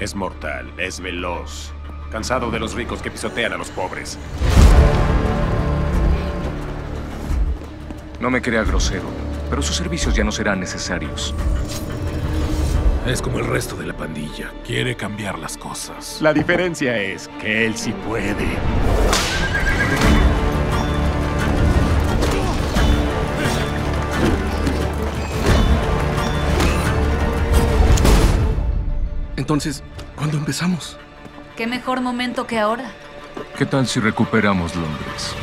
Es mortal, es veloz. Cansado de los ricos que pisotean a los pobres. No me crea grosero, pero sus servicios ya no serán necesarios. Es como el resto de la pandilla. Quiere cambiar las cosas. La diferencia es que él sí puede. Entonces, ¿cuándo empezamos? ¿Qué mejor momento que ahora? ¿Qué tal si recuperamos Londres?